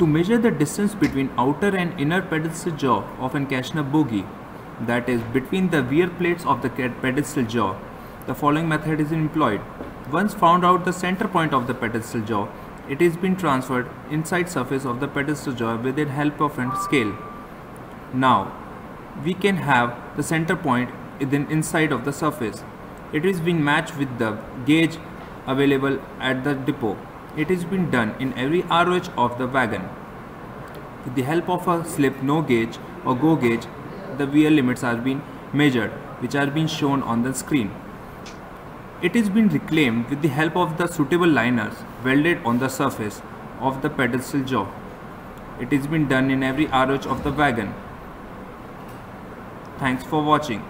To measure the distance between outer and inner pedestal jaw of an CASNUB bogie, that is, between the wear plates of the pedestal jaw, the following method is employed. Once found out the center point of the pedestal jaw, it is been transferred inside surface of the pedestal jaw with the help of a scale. Now, we can have the center point within inside of the surface. It is been matched with the gauge available at the depot. It has been done in every ROH of the wagon. With the help of a slip no gauge or go gauge, the wear limits are being measured, which are being shown on the screen. It has been reclaimed with the help of the suitable liners welded on the surface of the pedestal jaw. It has been done in every ROH of the wagon. Thanks for watching.